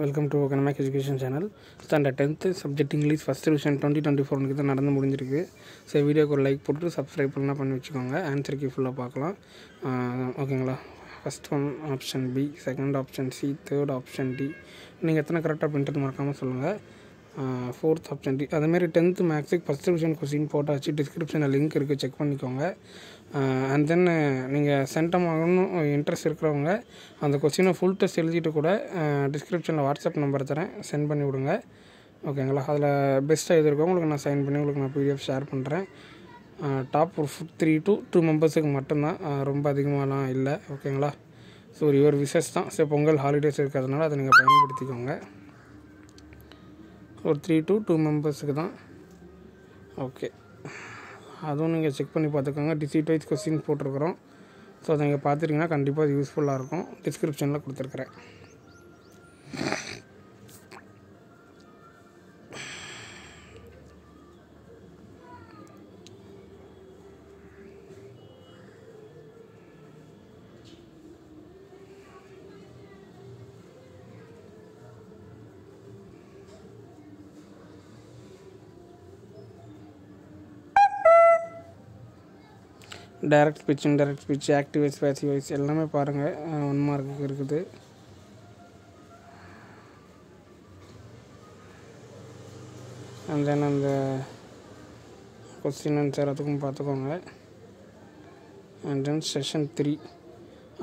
Welcome to economic education channel standard tenth subject English first division twenty twenty ஃபோருக்கு தான் நடந்து முடிஞ்சிருக்கு. So வீடியோக்கு ஒரு லைக் போட்டு சப்ஸ்கிரைப் பண்ணால் பண்ணி வச்சுக்கோங்க. ஆன்சர் கீ ஃபுல்லாக பார்க்கலாம். ஓகேங்களா first one option B second option C third option D நீங்கள் எத்தனை கரெக்டாக பிரிண்டட் மறக்காமல் சொல்லுங்கள் ஃபோர்த் ஆப்ஷன் டி அதேமாரி டென்த்து மேக்ஸுக்கு ஃபஸ்ட் டிவிஷன் கொஸ்டின் போட்டாச்சு. டிஸ்கிரிப்ஷனில் லிங்க் இருக்குது செக் பண்ணிக்கோங்க. அண்ட் தென் நீங்கள் சென்டம் ஆகணும் இன்ட்ரெஸ்ட் இருக்கிறவங்க அந்த கொஸ்டினை ஃபுல் டெஸ்ட் எழுதிட்டு கூட டிஸ்கிரிப்ஷனில் வாட்ஸ்அப் நம்பர் தரேன். சென்ட் பண்ணி விடுங்க. ஓகேங்களா அதில் பெஸ்ட்டாக எது இருக்கோ உங்களுக்கு நான் சைன் பண்ணி உங்களுக்கு நான் பிடிஎஃப் ஷேர் பண்ணுறேன் டாப் ஒரு த்ரீ டு டூ மெம்பர்ஸுக்கு மட்டும்தான். ரொம்ப அதிகமாகலாம் இல்லை. ஓகேங்களா ஸோ ஒரு யுவர் விசஸ் தான். சரி பொங்கல் ஹாலிடேஸ் இருக்கிறதுனால அதை நீங்கள் பயன்படுத்திக்கோங்க. ஒரு த்ரீ டு டூ மெம்பர்ஸுக்கு தான். ஓகே அதுவும் நீங்கள் செக் பண்ணி பார்த்துக்கோங்க. டிசிட் வைஸ் கொஸ்டின் போட்டிருக்கிறோம். ஸோ அதை நீங்கள் பார்த்துட்டிங்கன்னா கண்டிப்பாக அது யூஸ்ஃபுல்லாக இருக்கும். டிஸ்கிரிப்ஷனில் கொடுத்துருக்குறேன். Direct speech indirect speech active voice passive voice எல்லாமே பாருங்கள் ஒன் மார்க்குக்கு இருக்குது. அண்ட் தென் அந்த கொஸ்டின் ஆன்சர் அதுக்கும் பார்த்துக்கோங்க அண்ட் தென் செஷன் த்ரீ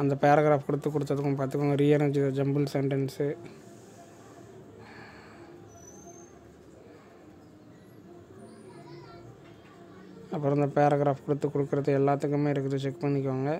அந்த பேராகிராஃப் கொடுத்து கொடுத்ததுக்கும் பார்த்துக்கோங்க ரீஅரேஞ்ச் ஜம்பிள் சென்டென்ஸு அப்புறம் இந்த பேராகிராஃப் கொடுத்து கொடுக்குறது எல்லாத்துக்குமே இருக்குது. செக் பண்ணிக்கோங்க.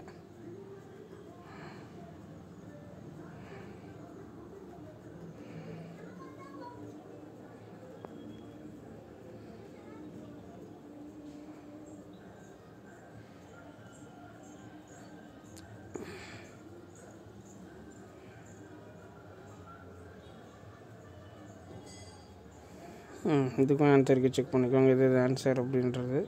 இதுக்கும் ஆன்சருக்கு செக் பண்ணிக்கோங்க. இது இது ஆன்சர் அப்படின்றது.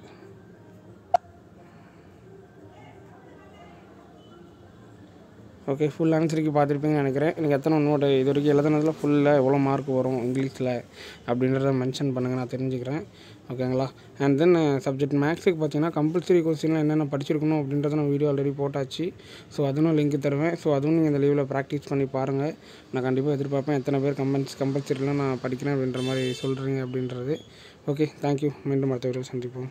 ஓகே ஃபுல் ஆன்சருக்கு பார்த்துருப்பீங்கன்னு நினைக்கிறேன். எனக்கு எத்தனை நோட் இது வரைக்கும் எழுதுனதில் ஃபுல்லாக எவ்வளோ மார்க் வரும் இங்கிலீஷில் அப்படின்றத மென்ஷன் பண்ணுங்கள் நான் தெரிஞ்சுக்கிறேன். ஓகேங்களா அண்ட் தென் சப்ஜெக்ட் மேக்ஸுக்கு பார்த்தீங்கன்னா கம்பல்சரி கொஸ்டின்லாம் என்னென்ன படிச்சிருக்கணும் அப்படின்றத நான் வீடியோ ஆல்ரெடி போட்டாச்சு. ஸோ அதுவும் லிங்க் தருவேன். ஸோ அதுவும் நீங்கள் இந்த லீவில் ப்ராக்டிஸ் பண்ணி பாருங்கள் நான் கண்டிப்பாக எதிர்பார்ப்பேன் எத்தனை பேர் கம்பல்ஸ் கம்பல்சரிலாம் நான் படிக்கிறேன் அப்படின்ற மாதிரி சொல்கிறீங்க அப்படின்றது. ஓகே தேங்க்யூ மீண்டும் அடுத்த வீடியோ சந்திப்போம்.